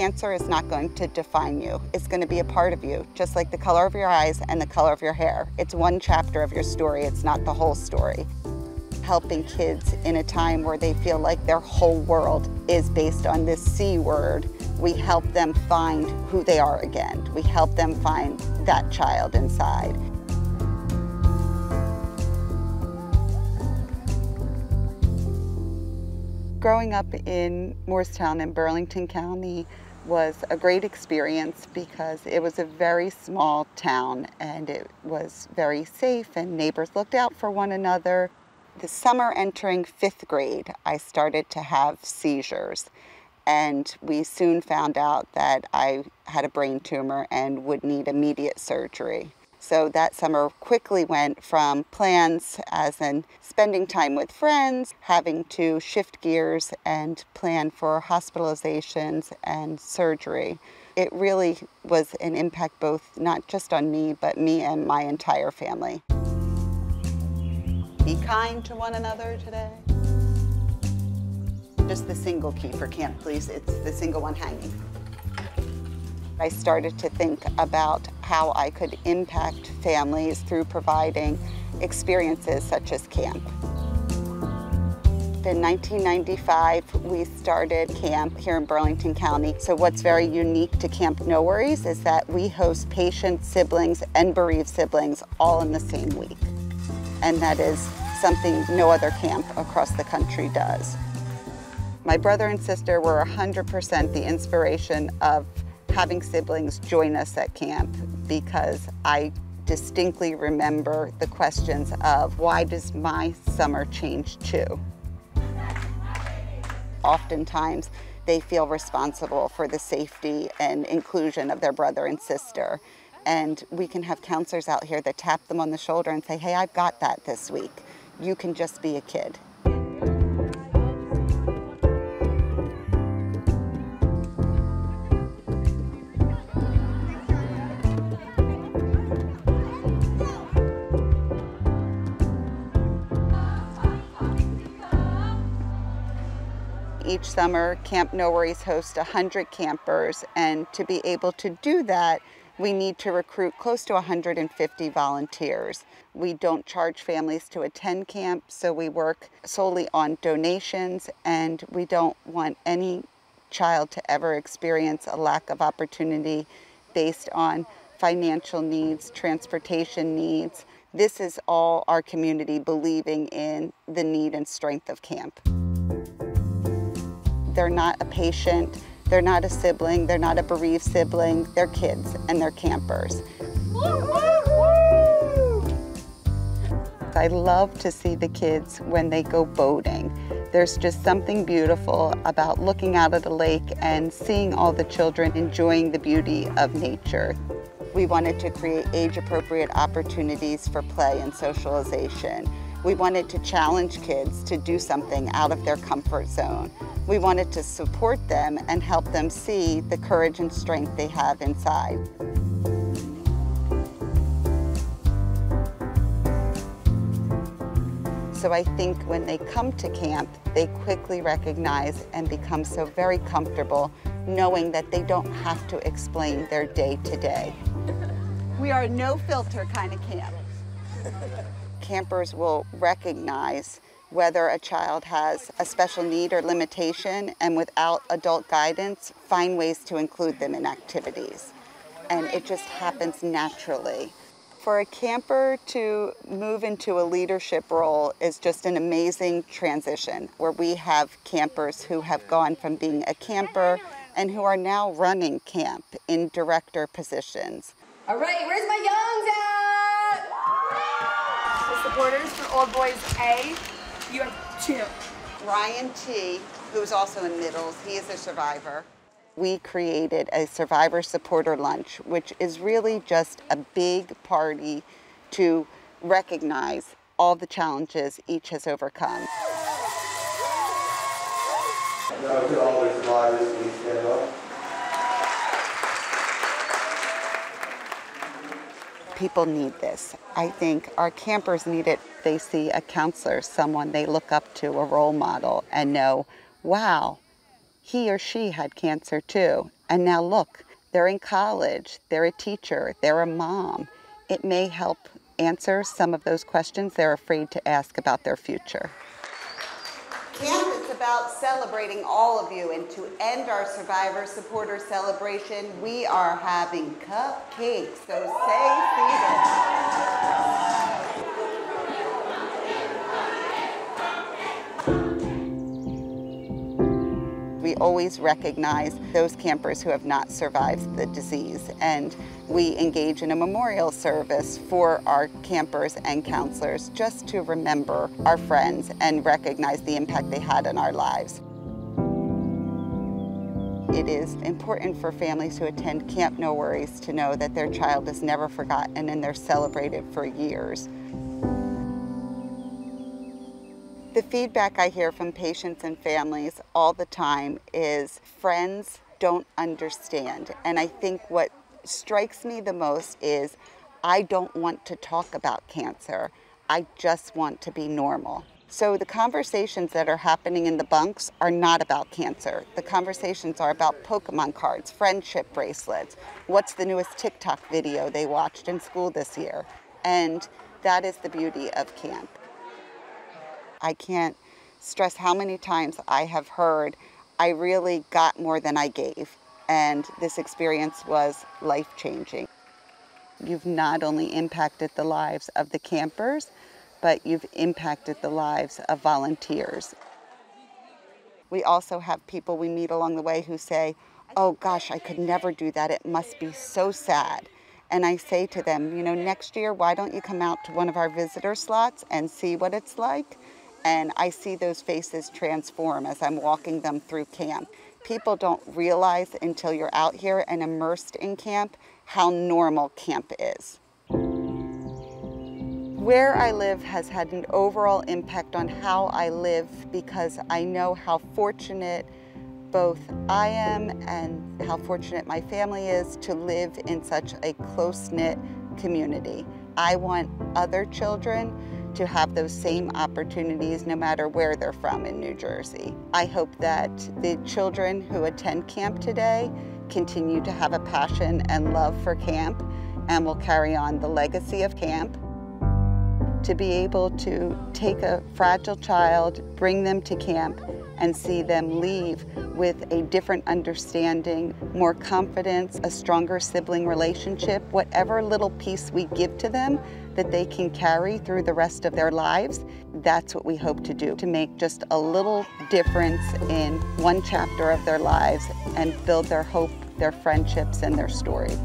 cancer is not going to define you. It's going to be a part of you, just like the color of your eyes and the color of your hair. It's one chapter of your story, it's not the whole story. Helping kids in a time where they feel like their whole world is based on this C word, we help them find who they are again. We help them find that child inside. Growing up in Moorestown in Burlington County was a great experience because it was a very small town and it was very safe and neighbors looked out for one another. The summer entering fifth grade, I started to have seizures and we soon found out that I had a brain tumor and would need immediate surgery. So that summer quickly went from plans as in spending time with friends, having to shift gears and plan for hospitalizations and surgery. It really was an impact both not just on me, but me and my entire family. Be kind to one another today. Just the single key for camp, please. It's the single one hanging. I started to think about how I could impact families through providing experiences such as camp. In 1995, we started camp here in Burlington County. So what's very unique to Camp No Worries is that we host patient siblings and bereaved siblings all in the same week. And that is something no other camp across the country does. My brother and sister were 100% the inspiration of having siblings join us at camp because I distinctly remember the questions of why does my summer change too? Oftentimes, they feel responsible for the safety and inclusion of their brother and sister. And we can have counselors out here that tap them on the shoulder and say, hey, I've got that this week. You can just be a kid. Each summer, Camp No Worries hosts 100 campers, and to be able to do that, we need to recruit close to 150 volunteers. We don't charge families to attend camp, so we work solely on donations, and we don't want any child to ever experience a lack of opportunity based on financial needs, transportation needs. This is all our community believing in the need and strength of camp. They're not a patient, they're not a sibling, they're not a bereaved sibling, they're kids and they're campers. I love to see the kids when they go boating. There's just something beautiful about looking out at a lake and seeing all the children enjoying the beauty of nature. We wanted to create age-appropriate opportunities for play and socialization. We wanted to challenge kids to do something out of their comfort zone. We wanted to support them and help them see the courage and strength they have inside. So I think when they come to camp, they quickly recognize and become so very comfortable knowing that they don't have to explain their day to day. We are a no filter kind of camp. Campers will recognize whether a child has a special need or limitation and without adult guidance, find ways to include them in activities. And it just happens naturally. For a camper to move into a leadership role is just an amazing transition where we have campers who have gone from being a camper and who are now running camp in director positions. All right, where's my youngs at? The supporters for Old Boys A you have two. Ryan T, who's also in middles, he is a survivor. We created a survivor supporter lunch, which is really just a big party to recognize all the challenges each has overcome. Now to all the survivors, please stand up. People need this. I think our campers need it. They see a counselor, someone they look up to, a role model, and know, wow, he or she had cancer too. And now look, they're in college, they're a teacher, they're a mom. It may help answer some of those questions they're afraid to ask about their future. About celebrating all of you, and to end our Survivor Supporter celebration, we are having cupcakes. So stay seated. We always recognize those campers who have not survived the disease and we engage in a memorial service for our campers and counselors just to remember our friends and recognize the impact they had on our lives. It is important for families who attend Camp No Worries to know that their child is never forgotten and they're celebrated for years. The feedback I hear from patients and families all the time is friends don't understand. And I think what strikes me the most is I don't want to talk about cancer. I just want to be normal. So the conversations that are happening in the bunks are not about cancer. The conversations are about Pokemon cards, friendship bracelets, what's the newest TikTok video they watched in school this year. And that is the beauty of camp. I can't stress how many times I have heard, I really got more than I gave. And this experience was life changing. You've not only impacted the lives of the campers, but you've impacted the lives of volunteers. We also have people we meet along the way who say, Oh gosh, I could never do that. It must be so sad. And I say to them, You know, next year, why don't you come out to one of our visitor slots and see what it's like? And I see those faces transform as I'm walking them through camp. People don't realize until you're out here and immersed in camp how normal camp is. Where I live has had an overall impact on how I live because I know how fortunate both I am and how fortunate my family is to live in such a close-knit community. I want other children to have those same opportunities no matter where they're from in New Jersey. I hope that the children who attend camp today continue to have a passion and love for camp and will carry on the legacy of camp. To be able to take a fragile child, bring them to camp, and see them leave with a different understanding, more confidence, a stronger sibling relationship, whatever little piece we give to them that they can carry through the rest of their lives, that's what we hope to do, to make just a little difference in one chapter of their lives and build their hope, their friendships, and their story.